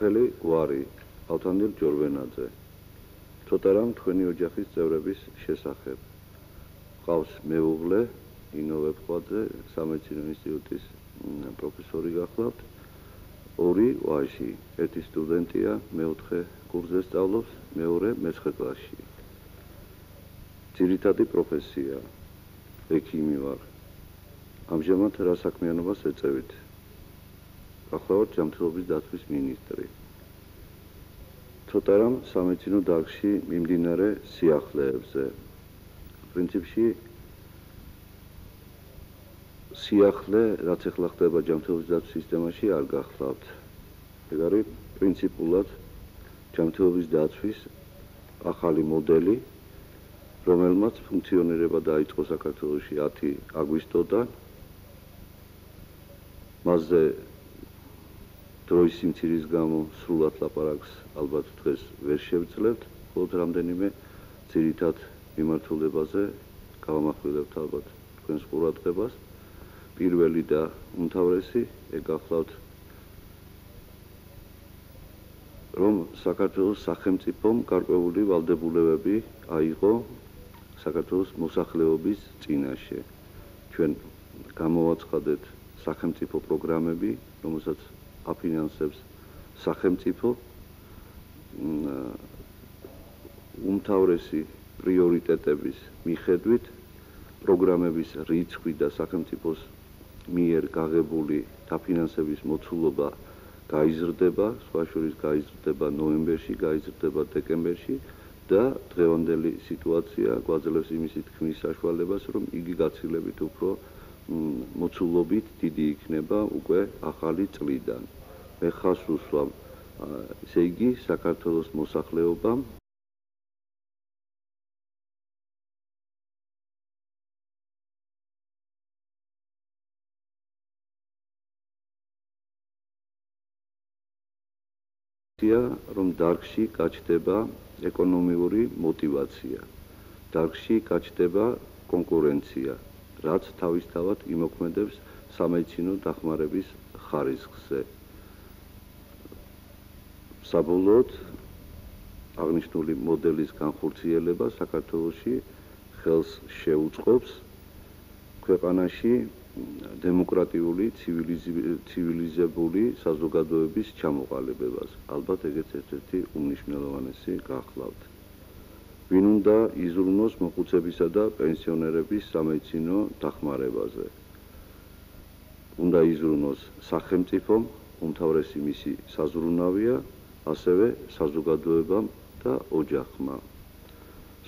სახელი ვარი ალთანდილ ჯორვენაძე ცოტა რამ თქვენი ოჯახის წევრების შესახებ. ყავს მეუღლე ინოვებხვაძე სამედიცინო ინსტიტუტის პროფესორი გახლავთ. ორი ვაჟი ერთი სტუდენტია მეოთხე კურსზე სწავლობს მეორე მეცხრე კლასში. ძირითადი პროფესია ექიმი ვარ. ამჟამად რა საქმიანობას ეწევით ახლავთ ჯანმრთელობის დაცვის მინისტრი. ცოტა რამ სამედიცინო დარგში მიმდინარე სიახლეებზე. პრინციპში სიახლე, რაც ახლა ხდება ჯანმრთელობის დაცვის სისტემაში, არ გახლავთ. ეგ არის პრინციპულად ჯანმრთელობის დაცვის ახალი მოდელი, რომელმაც ფუნქციონირება დაიწყო საქართველოში 10 აგვისტოდან. მასზე დროის სიმცირის გამო სრულად ლაპარაკს ალბათ დღეს ვერ შევძლებთ, მხოლოდ რამდენიმე ძირითად მიმართულებაზე გავამახვილებთ ალბათ თქვენს ყურადღებას. პირველი და უმთავრესი ეგ ახლავთ რომ საქართველოს სახელმწიფომ გარკვეული ვალდებულებები აიღო საქართველოს მოსახლეობის წინაშე. ჩვენ გამოვაცხადეთ სახელმწიფო პროგრამები, რომელსაც აფინანსებს სახელმწიფო უმთავრესი პრიორიტეტების მიხედვით პროგრამების რიცხვი და სახელმწიფოს მიერ გაღებული დაფინანსების მოცულობა გაიზრდება, სხვა შორის გაიზრდება ნოემბერში, გაიზრდება დეკემბერში და დღევანდელი სიტუაცია გვაძლევს იმისი თქმის საშუალებას, რომ იგი გაცილებით უფრო მოცულობით დიდი იქნება უკვე ახალი წლიდან. მე ხას უსვამ ესე იგი საქართველოს მოსახლეობამ мотивация, რომ დარგში გაჩნდება ეკონომიური мотивация. დარგში გაჩნდება კონკურენცია. რაც თავისთავად იმოქმედებს სამედიცინო დახმარების ხარისხზე. საბოლოოდ აღნიშნული მოდელის განხორციელება საქართველოში ხელს შეუწყობს ქვეყანაში დემოკრატიული ცივილიზებული საზოგადოების ჩამოყალიბებას. ალბათ ეგეც ერთ-ერთი უმნიშვნელოვანესი გახლავთ. ვინ უნდა იზრუნოს მოხუცებისა და პენსიონერების სამედიცინო დახმარებაზე. უნდა იზრუნოს სახელმწიფომ, უმთავრესი მისი საზრუნავია, ასევე საზოგადოებამ და ოჯახმა.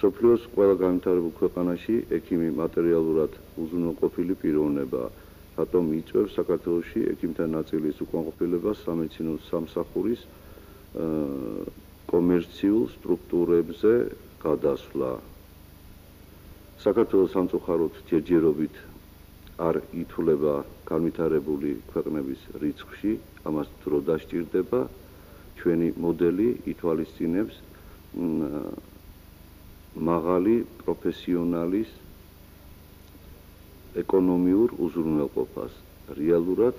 სოფლიოს ყველა განვითარებულ ქვეყანაში ექიმი მატერიალურად უზრუნველყოფილი პიროვნება, რატომ იწევს საქართველოსში ექიმთა ნაწილის უკმაყოფილებას სამედიცინო სამსახურის კომერციულ სტრუქტურებზე გადასვლა საქართველოს სამწუხაროდ ჯერჯერობით არ ითვლება განვითარებული ქვეყნების რიცხვში, ამას დრო დასჭირდება. ჩვენი მოდელი ითვალისწინებს მაღალი პროფესიონალის ეკონომიურ უზრუნველყოფას. რეალურად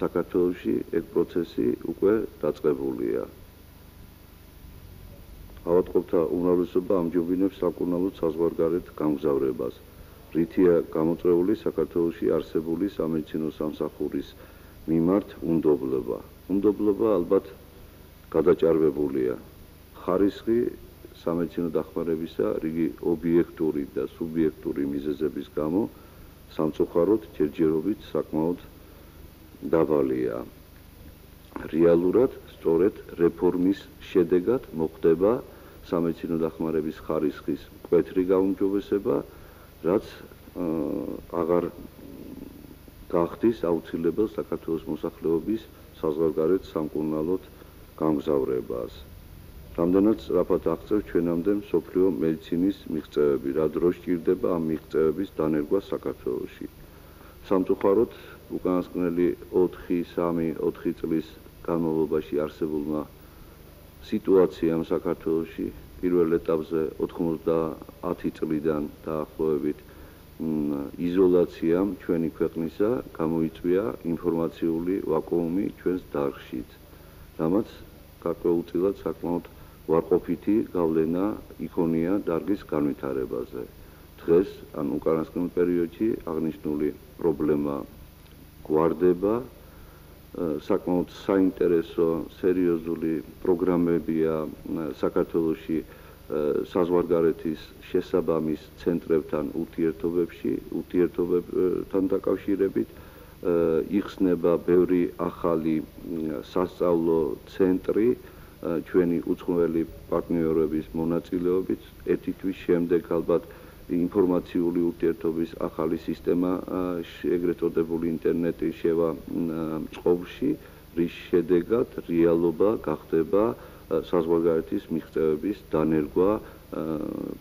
საქართველოში ეგ პროცესი უკვე დაწყებულია. ავადმყოფთა უმრავლესობა ამჯობინებს საკურნალო საზღვარგარეთ გამგზავრებას. რითია გამოწვეული საქართველოსი არსებული სამედიცინო სამსახურის მიმართ უნდობლობა. უნდობლობა ალბათ გადაჭარბებულია. ხარისხი სამედიცინო დახმარებისა რიგი ობიექტური და სუბიექტური მიზეზების გამო სამწუხაროდ ჯერჯერობით საკმაოდ დავალია. რეალურად სწორედ რეფორმის შედეგად მოხდება სამედიცინო დახმარების ხარისხის კვეთრი გაუმჯობესება, რაც აღარ გახდის აუცილებელ საქართველოს მოსახლეობის საზღვარგარეთ სამკურნალოდ გამგზავრებას. რამდენად სწრაფად აღწევს ჩვენამდე სოფლიო მედიცინის მიღწევები, რა დროს ჭირდება ამ მიღწევების დანერგვა საქართველოში. სამწუხაროდ უკანასკნელი 4-3-4 წლის განმავლობაში არსებულმა სიტუაციამ საქართველოში პირველ ეტაპზე 90 წლიდან დაახლოებით იზოლაციამ ჩვენი ქვეყნისა გამოიწვია ინფორმაციული ვაკუუმი ჩვენს დარგშიც. რამაც გარკვეულწილად საკმაოდ ვარყოფითი გავლენა იქონია დარგის განვითარებაზე. დღეს ან უკანასკნელ პერიოდში აღნიშნული პრობლემა გვარდება საკმაოდ საინტერესო სერიოზული პროგრამებია საქართველოსში საზღვარგარეთის შესაბამის ცენტრებთან ურთიერთობებში, ურთიერთობებთან დაკავშირებით იხსნება ბევრი ახალი სასწავლო ცენტრი ჩვენი უცხოელი პარტნიორების მონაწილეობით ერთი თვის შემდეგ ალბათ ინფორმაციული ურთიერთობის ახალი სისტემა ეგრეთ წოდებული ინტერნეტი შევა წყობაში რის შედეგად რეალობა გახდება საზღვარგარეთის მიღწევების დანერგვა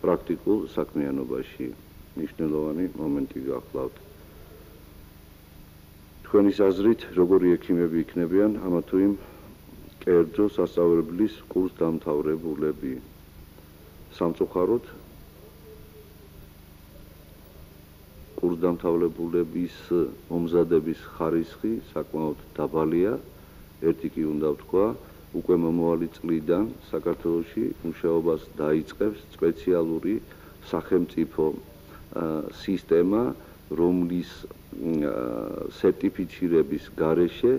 პრაქტიკულ საქმიანობაში. მნიშვნელოვანი მომენტი გახლავთ. თქვენი აზრით როგორი ექიმები იქნებიან ამა თუ იმ კერძო სასწავლებლის კურს დამთავრებულები სამწუხაროდ კურსდამთავრებულების მომზადების ხარისხი საკმაოდ დაბალია. ერთი კი უნდა ვთქვა, უკვე მომავალი წლიდან საქართველოში მუშაობას დაიწყებს სპეციალური სახელმწიფო სისტემა, რომლის სერტიფიცირების გარეშე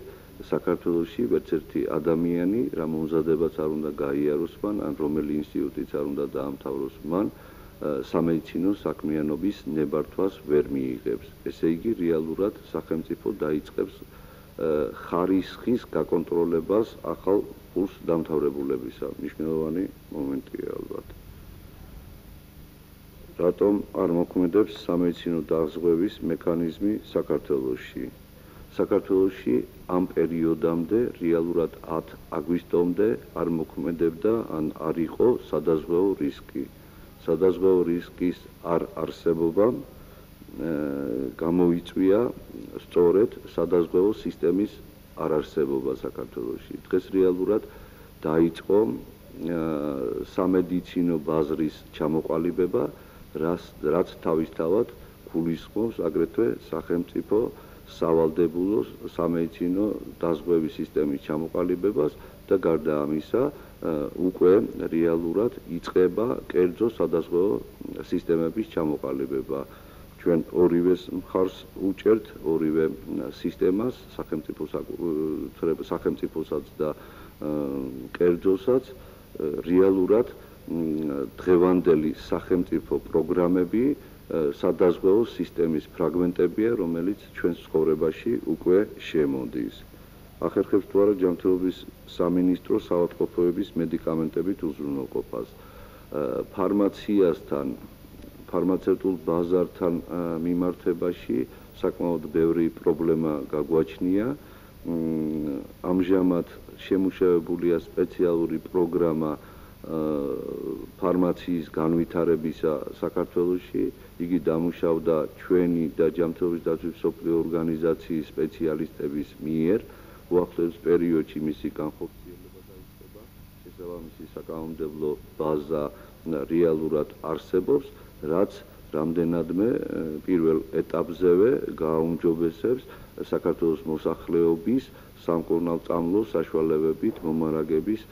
საქართველოში ერთ-ერთი ადამიანი, რა მომზადებაც არ უნდა გაიაროს მან, ან რომელი ინსტიტუტიც არ უნდა დაამთავროს მან, სამედიცინო საქმიანობის ნებართვას ვერ მიიღებს. ესე იგი, რეალურად სახელმწიფო დაიწყებს ხარისხის გაკონტროლებას ახალ კურს დამთავრებულებისა. მნიშვნელოვანი მომენტია ალბათ. რატომ არ მოქმედებს სამედიცინო დაზღვევის მექანიზმი საქართველოში? საქართველოში ამ პერიოდამდე რეალურად 10 აგვისტომდე არ მოქმედებდა ან არ იყო სადაზღვეო რისკი. სადაზღვეო რისკის არ არსებობა გამოიწვია სწორედ სადაზღვეო სისტემის არარსებობა საქართველოში. დღეს რეალურად დაიწყო სამედიცინო ბაზრის ჩამოყალიბება, რაც რაც თავისთავად გულისხმობს აგრეთვე სახელმწიფო სავალდებულო სამედიცინო დაზღვევის სისტემის ჩამოყალიბებას და გარდა ამისა, უკვე რეალურად იწება კერძო სადაზღვეო სისტემების ჩამოყალიბება. ჩვენ ორივე მხარს უჭერთ ორივე სისტემას, სახელმწიფო სახელმწიფოსაც და კერძოსაც რეალურად დღევანდელი სახელმწიფო პროგრამები სადაზღვეო სისტემის ფრაგმენტებია, რომელიც ჩვენს ცხოვრებაში უკვე შემოდის. ახერხებს თუ არა ჯანმრთელობის სამინისტრო საავადმყოფოების მედიკამენტებით უზრუნველყოფას. ფარმაციასთან, ფარმაცევტულ ბაზართან მიმართებაში საკმაოდ ბევრი პრობლემა გაგვაჩნია. ამჟამად შემუშავებულია სპეციალური პროგრამა ფარმაციის განვითარებისა საქართველოში. იგი დამუშავდა ჩვენი და ჯანმრთელობის დაცვის სოფლიო ორგანიზაციის სპეციალისტების მიერ. უახლოეს პერიოდში მისი განხორციელება დაიწყება. შესაბამისი საკანონმდებლო ბაზა რეალურად არსებობს, რაც რამდენადმე პირველ ეტაპზევე გააუმჯობესებს საქართველოს მოსახლეობის სამკურნალ-წამლო საშუალებებით მომარაგების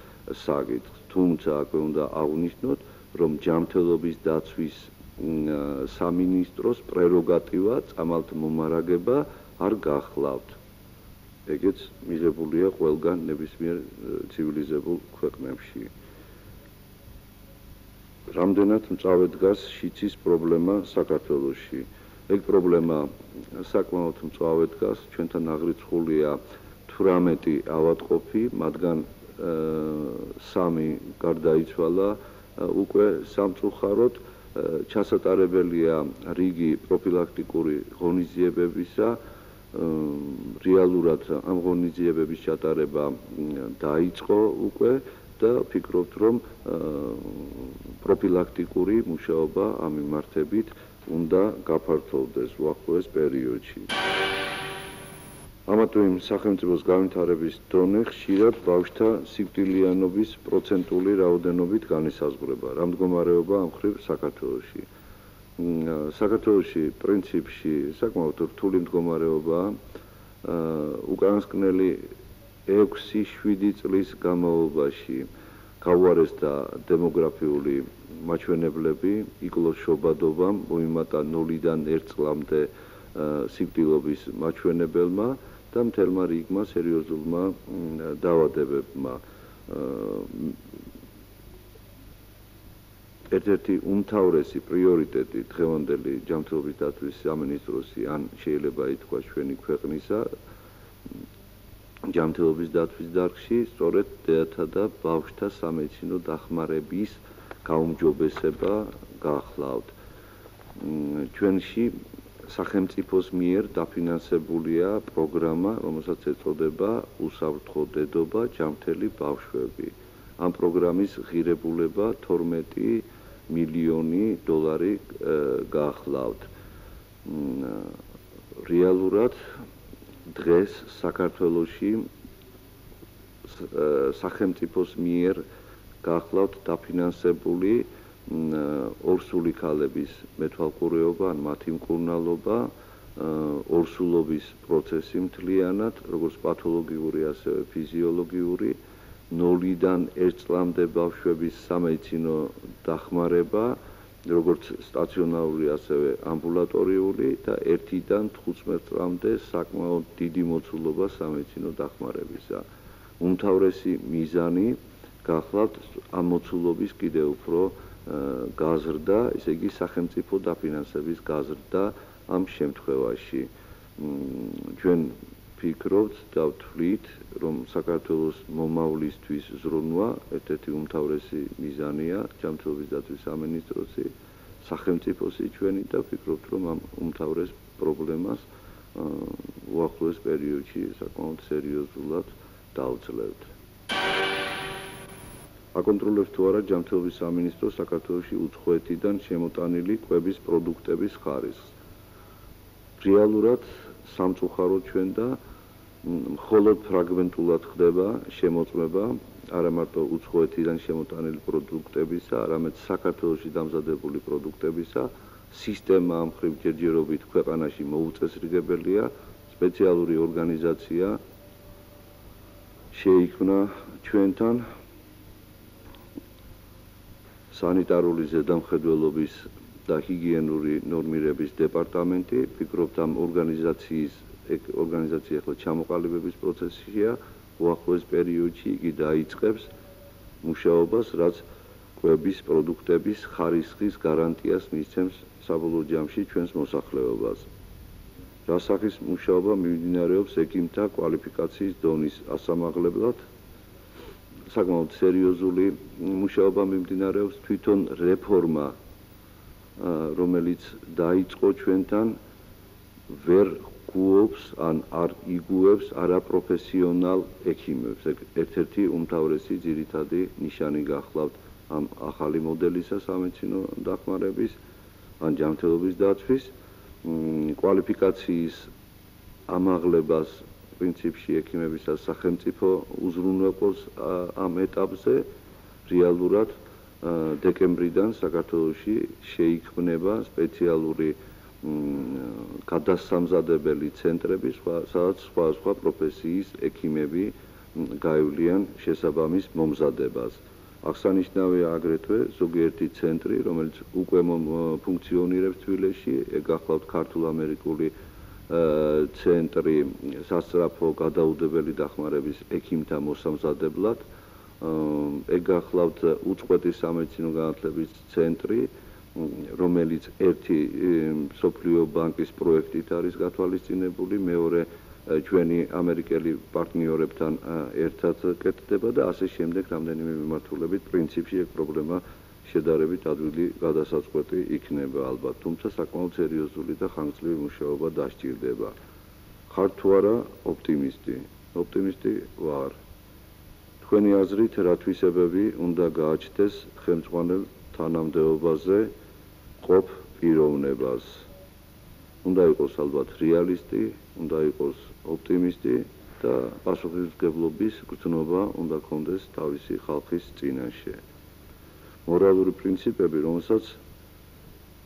საკითხს. თუმცა აქვე უნდა აღვნიშნოთ, რომ ჯანმრთელობის დაცვის სამინისტროს პრეროგატივა წამალთ მომარაგება არ გახლავთ. ეგეც მიღებულია ყველგან ნებისმიერ ცივილიზებულ ქვეყნებში. რამდენად მწავე დგას შიცის პრობლემა საქართველოში? ეგ პრობლემა საკმაოდ მწავე დგას, ჩვენთან აღრიცხულია 18 ავადყოფი, მათგან სამი გარდაიცვალა უკვე სამწუხაროდ ჩასატარებელია რიგი პროფილაქტიკური ღონისძიებებისა რეალურად ამ ღონისძიებების ჩატარება დაიწყო უკვე და ფიქრობთ რომ პროფილაქტიკური მუშაობა ამ მიმართებით უნდა გაფართოვდეს უახლოეს პერიოდში. ამათუ იმ სახელმწიფოს განვითარების დონე ხშირად ბავშთა სიკვდილიანობის პროცენტული რაოდენობით განისაზღვრება. რა მდგომარეობა ამ ხრივ საქართველოში? საქართველოში პრინციპში საკმაოდ რთული მდგომარეობა უკანასკნელი 6-7 წლის განმავლობაში გავარესდა დემოგრაფიული მაჩვენებლები, იკლოს შობადობამ, მოიმატა 0-დან 1 წლამდე სიკვდილობის მაჩვენებელმა და მთელმა რიგმა სერიოზულმა დაავადებებმა. ერთ-ერთი უმთავრესი პრიორიტეტი დღევანდელი ჯანმრთელობის დაცვის სამინისტროსი ან შეიძლება ითქვას ჩვენი ქვეყნისა ჯანმრთელობის დაცვის დარგში სწორედ დეათა და ბავშვთა სამედიცინო დახმარების გაუმჯობესება გახლავთ. ჩვენში სახელმწიფოს მიერ დაფინანსებულია პროგრამა, რომელსაც ეწოდება უსაფრთხო დედობა ჯანმრთელი ბავშვები. ამ პროგრამის ღირებულება 12 მილიონი დოლარი გაახლავთ. რეალურად დღეს საქართველოში სახელმწიფოს მიერ გაახლავთ დაფინანსებული ორსული ქალების მეთვალყურეობა ან მათი მკურნალობა ორსულობის პროცესი მთლიანად როგორც პათოლოგიური ასევე ფიზიოლოგიური 0-დან 1 წლამდე ბავშვების სამედიცინო დახმარება, როგორც სტაციონარული, ასევე ამბულატორიული და 1-დან 15 წლამდე საკმაოდ დიდი მოცულობა სამედიცინო დახმარებისა. უმთავრესი მიზანი გახლავთ ამ მოცულობის კიდევ უფრო გაზრდა, ესე იგი სახელმწიფო დაფინანსების გაზრდა ამ შემთხვევაში. ჩვენ ვფიქრობთ და ვთვლით, რომ საქართველოს მომავლისთვის ზრუნვა ერთ-ერთი უმთავრესი მიზანია ჯანმრთელობის დაცვის სამინისტროსი, სახელმწიფოსი ჩვენი და ვფიქრობთ, რომ ამ უმთავრეს პრობლემას უახლოეს პერიოდში საკმაოდ სერიოზულად დაუცლებთ. აკონტროლებს თუ არა ჯანმრთელობის სამინისტრო საქართველოსი უცხოეთიდან შემოტანილი კვების პროდუქტების ხარისხს. რეალურად სამწუხაროდ ჩვენ და მხოლოდ ფრაგმენტულად ხდება შემოწმება არა მარტო უცხოეთიდან შემოტანილი პროდუქტებისა, არამედ საქართველოსში დამზადებული პროდუქტებისა. სისტემა ამ ხრივ ჯერჯერობით ქვეყანაში მოუწესრიგებელია, სპეციალური ორგანიზაცია შეიქმნა ჩვენთან სანიტარული ზედამხედველობის და ჰიგიენური ნორმირების დეპარტამენტი, ფიქრობთ ამ ორგანიზაციის ორგანიზაცია ახლა ჩამოყალიბების პროცესშია უახლოეს პერიოდში იგი დაიწყებს მუშაობას რაც კვების პროდუქტების ხარისხის გარანტიას მისცემს საბოლოო ჯამში ჩვენს მოსახლეობას. რასახის მუშაობა მიმდინარეობს ექიმთა კვალიფიკაციის დონის ასამაღლებლად. საკმაოდ სერიოზული მუშაობა მიმდინარეობს. თვითონ რეფორმა რომელიც დაიწყო ჩვენთან ვერ გუობს ან არ იგუებს არაპროფესიონალ ექიმებს. ერთ-ერთი უმთავრესი ძირითადი ნიშანი გახლავთ ამ ახალი მოდელისა სამედიცინო დახმარების ან ჯანმრთელობის დაცვის კვალიფიკაციის ამაღლებას პრინციპში ექიმებისაც სახელმწიფო უზრუნველყოფს ამ ეტაპზე რეალურად დეკემბრიდან საქართველოში შეიქმნება სპეციალური გადასამზადებელი ცენტრები, სადაც სხვა სხვა პროფესიის ექიმები გაივლიან შესაბამის მომზადებას. აღსანიშნავია აგრეთვე ზოგიერთი ცენტრი, რომელიც უკვე ფუნქციონირებს თბილისში, გახლავთ ქართულ-ამერიკული ცენტრი სასწრაფო გადაუდებელი დახმარების ექიმთა მოსამზადებლად. ეგ გახლავთ უწყვეტი სამედიცინო განათლების ცენტრი, რომელიც ერთი სოფლიო ბანკის პროექტით არის გათვალისწინებული, მეორე ჩვენი ამერიკელი პარტნიორებთან ერთად კეთდება და ასე შემდეგ რამდენიმე მიმართულებით პრინციპში ეგ პრობლემა შედარებით ადვილი გადასაწყვეტი იქნება ალბათ, თუმცა საკმაოდ სერიოზული და ხანგრძლივი მუშაობა დასჭირდება. ხარ თუ არა ოპტიმისტი? ოპტიმისტი ვარ. თქვენი აზრით რა თვისებები უნდა გააჩნდეს ხელმძღვანელ თანამდებობაზე ყოფ პიროვნებას. უნდა იყოს ალბათ რეალისტი, უნდა იყოს ოპტიმისტი და პასუხისმგებლობის გრძნობა უნდა კონდეს თავისი ხალხის წინაშე. მორალური პრინციპები, რომელსაც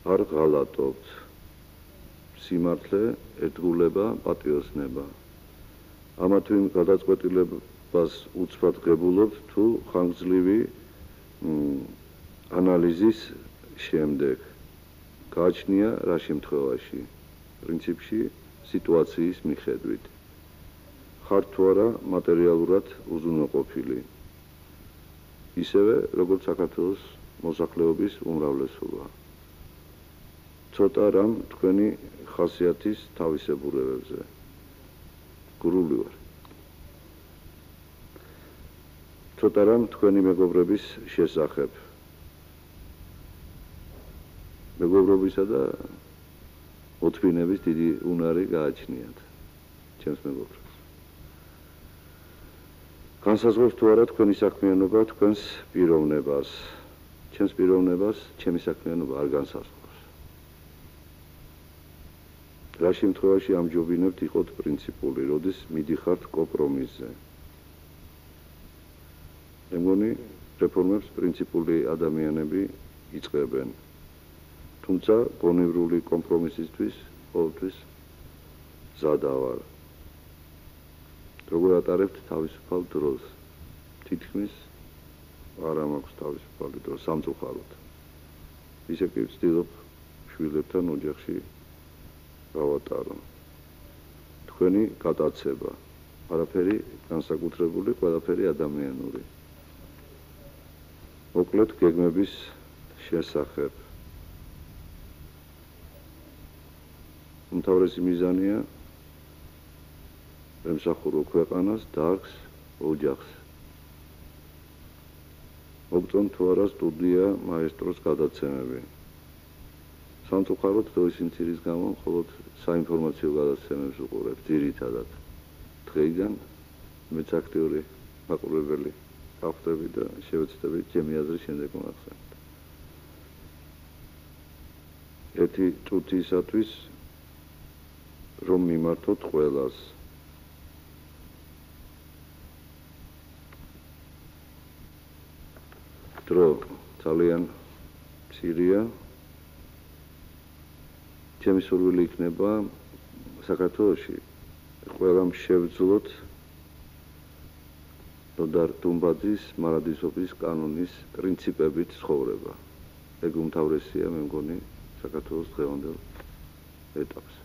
არ ღალატობთ. სიმართლე, ერთგულება, პატიოსნება. ამა თუ იმ გადაწყვეტილებ ხსპას უცბად ღებულობ თუ ხანგრძლივი ანალიზის შემდეგ გააჩნია რა შემთხვევაში? პრინციპში სიტუაციის მიხედვით. ხარ თუ არა მატერიალურად უზრუნველყოფილი. ისევე როგორც საქართველოს მოსახლეობის უმრავლესობა. ცოტა რამ თქვენი ხასიათის თავისებურებებზე. გრული ვარ ცოტა რამ თქვენი მეგობრების შესახებ. მეგობრობისა და ოთვინების დიდი უნარი გააჩნიათ ჩემს მეგობრებს. განსაზღვრეთ თუ არა თქვენი საქმიანობა თქვენს პიროვნებას. ჩემს პიროვნებას ჩემი საქმიანობა არ განსაზღვრავს. რა შემთხვევაში ამჯობინებთ იყოთ პრინციპული როდის მიდიხართ კომპრომისზე მე მგონი რეფორმებს პრინციპული ადამიანები იწყებენ. თუმცა გონევრული კომპრომისისთვის ყოველთვის ზადავარ. როგორ ატარებთ თავისუფალ დროს? თითქმის არ მაქვს თავისუფალი დრო სამწუხაროდ. ისე კი ვცდილობ შვილებთან ოჯახში გავატარო. თქვენი გადაცება არაფერი განსაკუთრებული, ყველაფერი ადამიანური. მოკლედ გეგმების შესახებ. უმთავრესი მიზანია ემსახურო ქვეყანას, დარგს, ოჯახს. მოგწონ თუ არა სტუდია მაესტროს გადაცემები. სამწუხაროდ დოისინცირის გამო მხოლოდ საინფორმაციო გადაცემებს უყურებ ძირითადად. დღეიდან მეც აქტიური მაყურებელი გავხდები და შევეცდები ჩემი აზრი შემდეგ მოახსენოთ. ერთი წუთისათვის რომ მიმართოთ ყველას. დრო ძალიან ცირია. ჩემი სურვილი იქნება საქართველოში. ყველამ შევძლოთ ნოდარ დუმბაძის მარადისობის კანონის პრინციპებით ცხოვრება. ეგ უმთავრესია, მე მგონი, საქართველოს დღევანდელ ეტაპზე.